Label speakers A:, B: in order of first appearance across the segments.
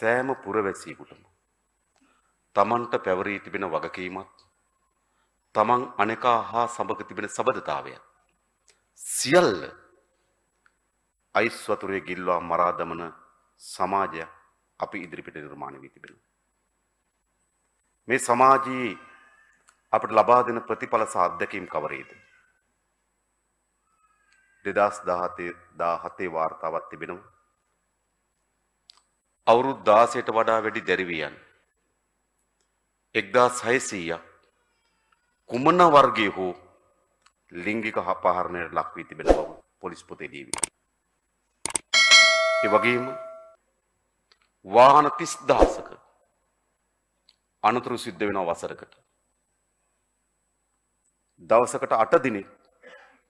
A: සෑම පුරවැසියෙකුටම තමන්ට පැවරී තිබෙන වගකීමත් තමන් අනෙකා හා සමග තිබෙන සබඳතාවය සියල්ල අයිස් වතුරේ ගිල්වා මරා දමන සමාජයක් අපි ඉදිරිපිට නිර්මාණය වී තිබෙනවා. මේ සමාජයේ අපට ලබා දෙන ප්‍රතිඵල සහ අත්දැකීම් කවරේද? 2017 17 වාර්තාවක් තිබෙනවා. අවුරුදු 16ට වඩා වැඩි දැරිවියන් 1600ක් කුමන වර්ගයේ හෝ ලිංගික අපහරණයට ලක් වී තිබෙන බව පොලිස් පොතේ ලියවිලා. ඒ වගේම වාහන 30000ක අනතුරු සිද්ධ වෙනවා වසරකට. දවසකට 8 දිනක්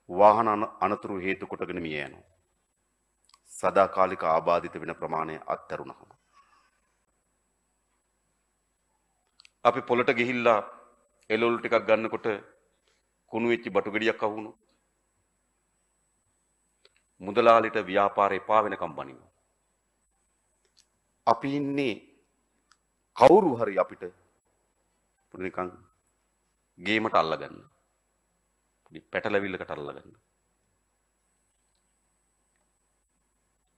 A: වාහන අනතුරු හේතු කොටගෙන මිය යනවා. සදාකාලික ආබාධිත වෙන ප්‍රමාණය අත්හැරුණහම. අපි පොළට ගිහිල්ලා එළවලු ටිකක් ගන්නකොට කුණු වෙච්ච බටු ගෙඩියක් අහුණු. මුදලාලිට ව්‍යාපාරේ එපා වෙනකම් බනිනවා. අපි ඉන්නේ කවුරු හරි අපිට නිකන් ගේමට අල්ලගන්න. පොඩි පැටලවිල්ලකට අල්ලගන්න.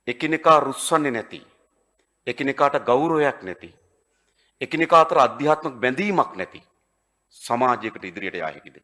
A: එකිනෙකා රුස්සන්නේ නැති. එකිනෙකාට ගෞරවයක් නැති. එකිනෙකා අතර අධ්‍යාත්මික බැඳීමක් නැති සමාජයකට ඉදිරියට යා හැකිද?